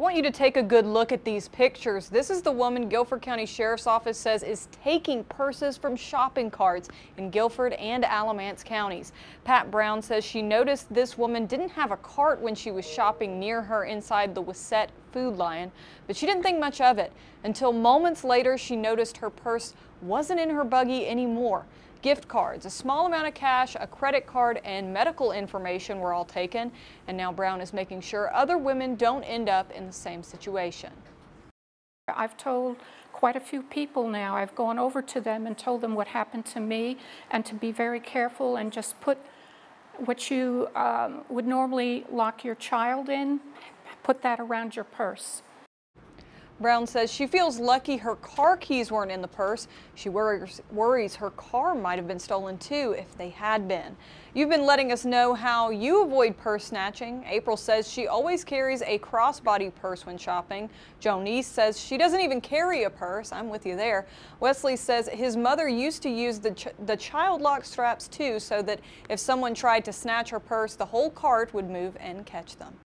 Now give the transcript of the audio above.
I want you to take a good look at these pictures. This is the woman Guilford County Sheriff's Office says is taking purses from shopping carts in Guilford and Alamance counties. Pat Brown says she noticed this woman didn't have a cart when she was shopping near her inside the Whitsett Food Lion, but she didn't think much of it until moments later she noticed her purse wasn't in her buggy anymore. Gift cards, a small amount of cash, a credit card, and medical information were all taken. And now Brown is making sure other women don't end up in the same situation. I've told quite a few people now, I've gone over to them and told them what happened to me and to be very careful and just put what you um, would normally lock your child in, put that around your purse. Brown says she feels lucky her car keys weren't in the purse. She worries, worries her car might have been stolen too if they had been. You've been letting us know how you avoid purse snatching. April says she always carries a crossbody purse when shopping. Jonice says she doesn't even carry a purse. I'm with you there. Wesley says his mother used to use the, ch the child lock straps too so that if someone tried to snatch her purse, the whole cart would move and catch them.